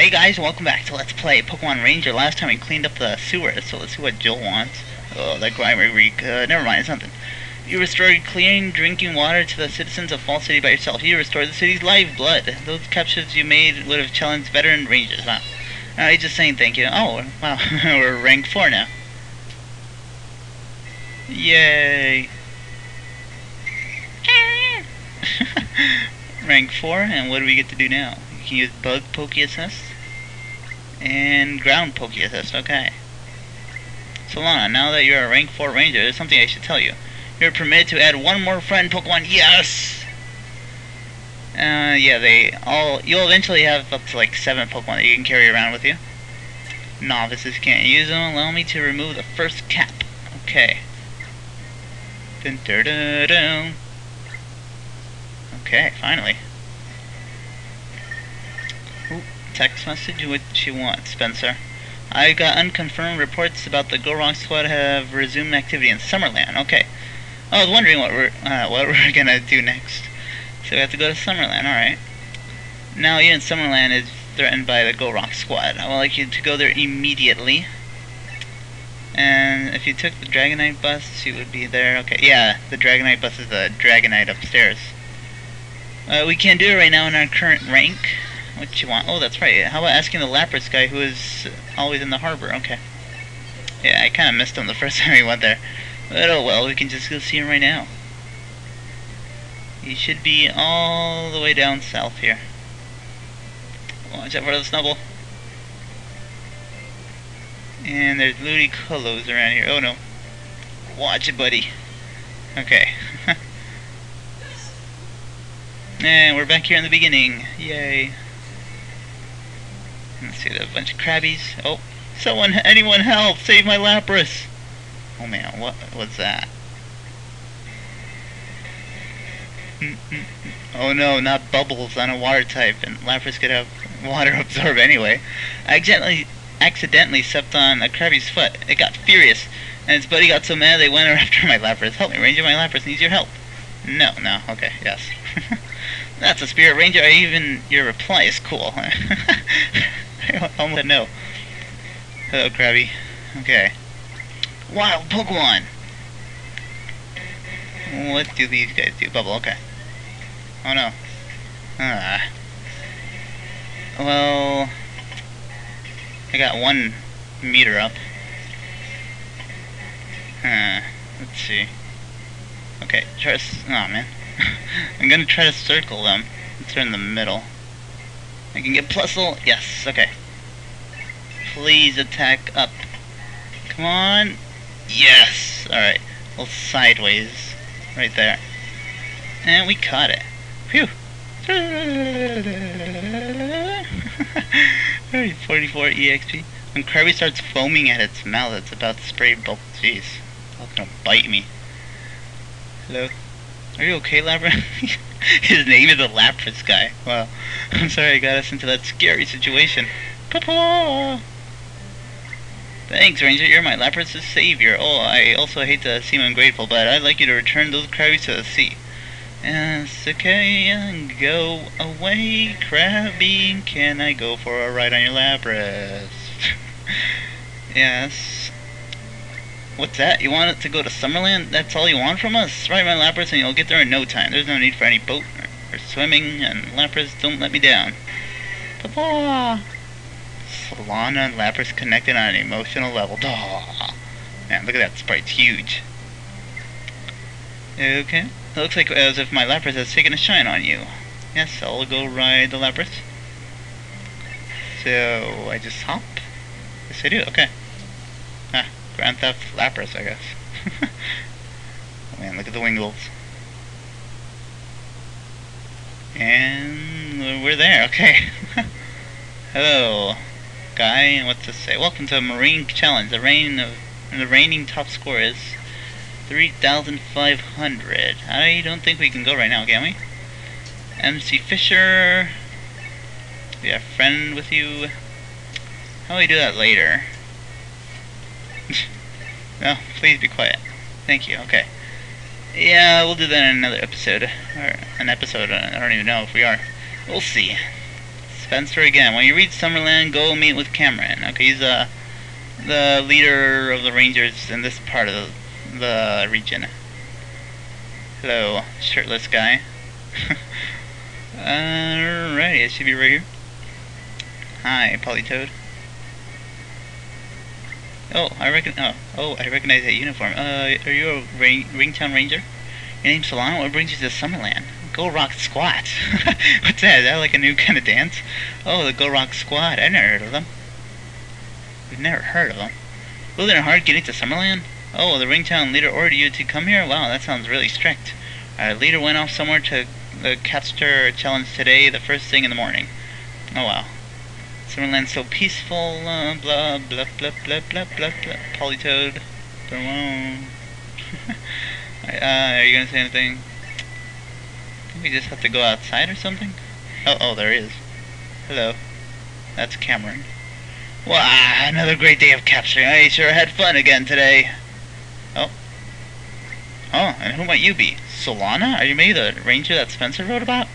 Hey guys, welcome back to Let's Play Pokemon Ranger. Last time we cleaned up the sewers, so let's see what Jill wants. Oh, that Grimer Reek. Uh, never mind, it's nothing. You restored clean drinking water to the citizens of Fall City by yourself. You restored the city's lifeblood. Those captures you made would have challenged veteran rangers, huh? Uh, he's just saying thank you. Oh, wow, we're rank 4 now. Yay! rank 4, and what do we get to do now? Can use Bug Poke Assist and Ground Poke Assist, okay. Solana, now that you're a rank 4 ranger, there's something I should tell you. You're permitted to add one more friend Pokemon, yes! Uh, yeah, they all, you'll eventually have up to like 7 Pokemon that you can carry around with you. Novices can't use them, allow me to remove the first cap. Okay. Dun, dun, dun, dun. Okay, finally. Text message, what you want, Spencer? I got unconfirmed reports about the Go Rock Squad have resumed activity in Summerland. Okay. I was wondering what we're uh, what we're gonna do next. So we have to go to Summerland. All right. Now you even Summerland is threatened by the Go Rock Squad. I would like you to go there immediately. And if you took the Dragonite bus, you would be there. Okay, yeah, the Dragonite bus is the Dragonite upstairs. Uh, we can't do it right now in our current rank. What you want? Oh, that's right. How about asking the Lapras guy who is always in the harbor? Okay. Yeah, I kind of missed him the first time we went there. But oh well, we can just go see him right now. He should be all the way down south here. Watch out for the Snubbull. And there's Ludicolo around here. Oh no. Watch it, buddy. Okay. and we're back here in the beginning. Yay. Let's see, there's a bunch of crabbies. Oh, someone, anyone help! Save my Lapras! Oh man, what was that? oh no, not bubbles on a water type, and Lapras could have water absorb anyway. I accidentally, accidentally stepped on a Krabby's foot. It got furious, and its buddy got so mad they went after my Lapras. Help me, Ranger, my Lapras needs your help. No, no, okay, yes. That's a Spirit Ranger, even your reply is cool. I almost said no. Hello, Krabby. Okay. Wild Pokemon! What do these guys do? Bubble, okay. Oh no. Ah. Well... I got one meter up. Huh. Let's see. Okay, try to... Oh man. I'm gonna try to circle them. Let's turn in the middle. I can get Plusle. Yes, okay. Please attack up. Come on. Yes. Alright. Well, sideways. Right there. And we caught it. Phew. 44 EXP. When Krabby starts foaming at its mouth, it's about to spray both. Jeez. It's gonna bite me. Hello? Are you okay, Lapras? His name is the Lapras guy. Wow. I'm sorry I got us into that scary situation. Thanks, Ranger. You're my Lapras' savior. Oh, I also hate to seem ungrateful, but I'd like you to return those crabbies to the sea. Yes, okay, and go away, Krabby. Can I go for a ride on your Lapras? yes. What's that? You want it to go to Summerland? That's all you want from us? Ride my Lapras and you'll get there in no time. There's no need for any boat or, or swimming, and Lapras don't let me down. Papa! Solana and Lapras connected on an emotional level. Oh, man, look at that sprite's huge. Okay. It looks like as if my Lapras has taken a shine on you. Yes, I'll go ride the Lapras. So, I just hop? Yes, I do, okay. Ah, Grand Theft Lapras, I guess. oh man, look at the Wingulls. And we're there, okay. Hello, guy, what's this say? Welcome to a Marine Challenge. The reign of the reigning top score is 3,500. I don't think we can go right now, can we? MC Fisher. We have a friend with you. How do we do that later? no, please be quiet. Thank you, okay. Yeah, we'll do that in another episode. Or an episode, I don't even know if we are. We'll see. Spencer again. When you reach Summerland, go meet with Cameron. Okay, he's uh, the leader of the Rangers in this part of the, the region. Hello, shirtless guy. Alrighty, it should be right here. Hi, Politoed. Oh, I reckon. Oh, oh, I recognize that uniform. Uh, are you a Ring Ringtown Ranger? Your name's Solana. What brings you to Summerland? Go Rock Squad. What's that? Is that like a new kind of dance? Oh, the Go Rock Squad. I never heard of them. We've never heard of them. Will it hard getting to Summerland? Oh, the Ringtown leader ordered you to come here? Wow, that sounds really strict. Our leader went off somewhere to the Capster challenge today, the first thing in the morning. Oh wow. Summerland's so peaceful, uh, blah, blah, blah, blah, blah, blah, blah. Politoed. uh, are you gonna say anything? We just have to go outside or something? Oh, oh, there is. Hello. That's Cameron. Wow, another great day of capturing. I sure had fun again today. Oh. Oh, and who might you be? Solana? Are you maybe the ranger that Spencer wrote about?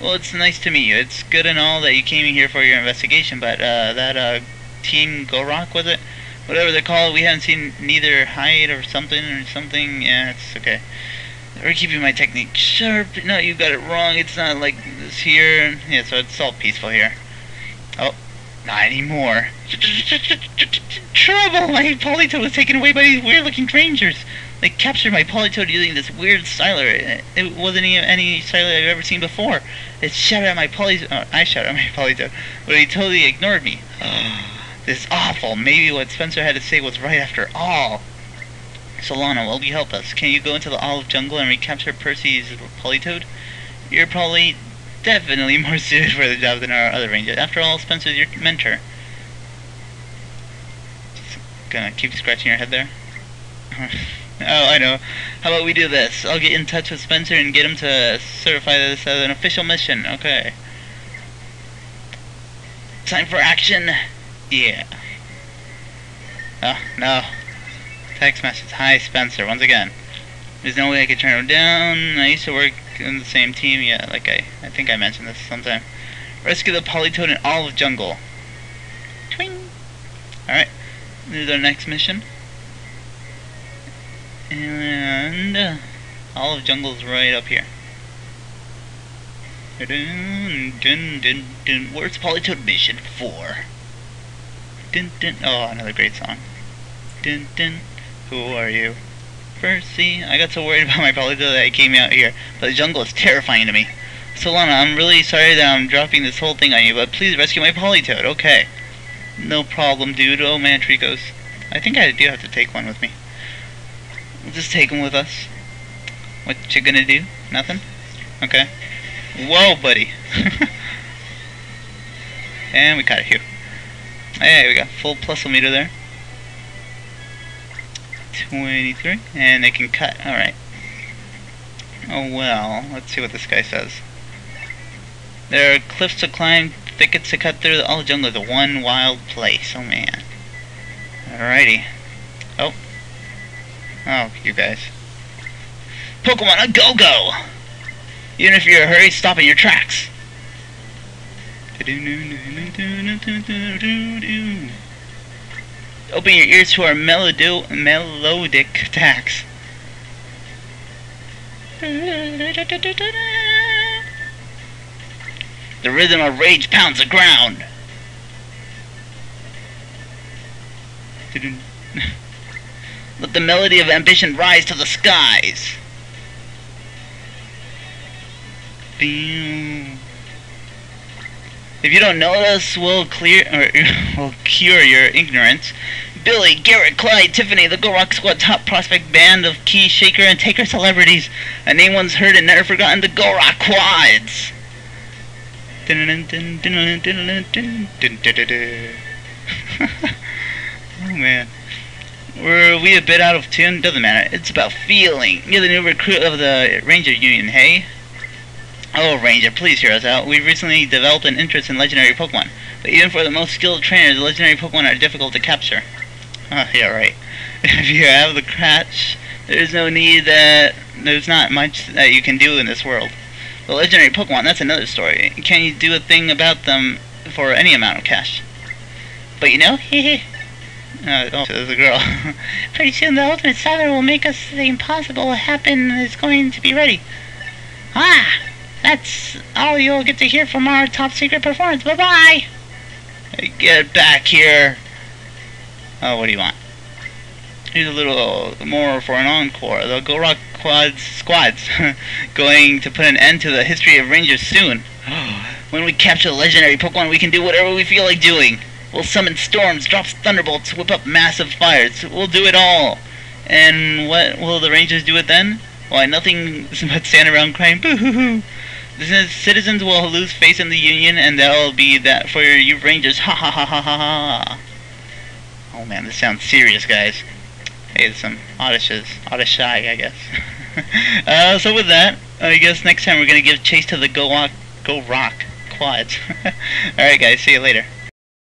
Well, it's nice to meet you. It's good and all that you came here for your investigation, but uh, that uh, Team Go Rock, was it? Whatever they call it, we haven't seen neither hide or something or something. Yeah, it's okay. We're keeping my technique sharp. No, you got it wrong. It's not like this here. Yeah, so it's all peaceful here. Oh, not anymore. Trouble! My Politoed was taken away by these weird-looking strangers. They captured my Politoed using this weird Styler. It wasn't even any Styler I've ever seen before. It shot at my Politoed. Oh, uh, I shot at my Politoed, but he totally ignored me. this is awful. Maybe what Spencer had to say was right after all. Solana, will you help us? Can you go into the olive jungle and recapture Percy's Politoed? You're probably definitely more suited for the job than our other rangers. After all, Spencer's your mentor. Just gonna keep scratching your head there. oh, I know. How about we do this? I'll get in touch with Spencer and get him to certify this as an official mission. Okay. Time for action. Yeah. Oh, no. Text message. Hi, Spencer. Once again. There's no way I could turn him down. I used to work in the same team. Yeah, like I, I think I mentioned this sometime. Rescue the Politoed in Olive Jungle. Twing. Alright. This is our next mission. And uh, Olive Jungle's right up here. Dun, dun, dun, dun. Where's Politoed Mission 4? Dun, dun. Oh, another great song. Dun, dun. Who are you? Percy. I got so worried about my Politoed that I came out here. But the jungle is terrifying to me. Solana, I'm really sorry that I'm dropping this whole thing on you, but please rescue my Politoed. Okay. No problem, dude. Oh man, Treeckos. I think I do have to take one with me. We'll just take him with us. What you gonna do? Nothing? Okay. Whoa, buddy. and we got it here. Hey, we got full plus meter there. 23. And they can cut. Alright. Oh well. Let's see what this guy says. There are cliffs to climb, thickets to cut through. All the jungle is a one wild place. Oh man. Alrighty. Oh. Oh, you guys. Pokemon a go-go! Even if you're in a hurry, stop in your tracks. Open your ears to our melodic attacks. The rhythm of rage pounds the ground. Let the melody of ambition rise to the skies. If you don't know us, we'll clear or uh, we'll cure your ignorance. Billy, Garrett, Clyde, Tiffany, the Go Rock Squad top prospect band of key shaker and taker celebrities. A name heard and never forgotten, the Go Rock Quads. oh man. Were we a bit out of tune? Doesn't matter. It's about feeling. You're the new recruit of the Ranger Union, hey? Oh, Ranger, please hear us out. We've recently developed an interest in legendary Pokemon, but even for the most skilled trainers, legendary Pokemon are difficult to capture. Oh, yeah, right. if you have the catch, there's no need that there's not much that you can do in this world. The legendary Pokemon, that's another story. Can you do a thing about them for any amount of cash. But you know, hehe. Uh, oh, there's a girl. Pretty soon the ultimate cyber will make us the impossible happen is going to be ready. Ah! That's all you'll get to hear from our top secret performance. Bye bye! Get back here! Oh, what do you want? Here's a little more for an encore. The Go Rock Quads squads going to put an end to the history of Rangers soon. when we capture the legendary Pokemon, we can do whatever we feel like doing. We'll summon storms, drop thunderbolts, whip up massive fires. We'll do it all. And what will the Rangers do it then? Why, nothing but stand around crying, boo hoo. The citizens will lose faith in the Union, and that'll be that for you Rangers. Ha ha ha ha ha ha. Oh man, this sounds serious, guys. Hey, some Oddishes. Odyshy, I guess. uh, so with that, I guess next time we're gonna give chase to the Go Rock, Go Rock quads. Alright guys, see you later.